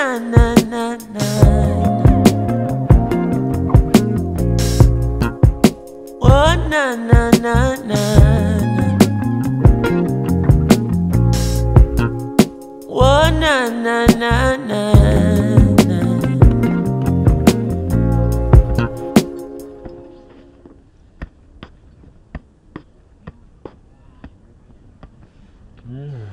na na na na. Oh na na na na. Oh na na na na. Mm.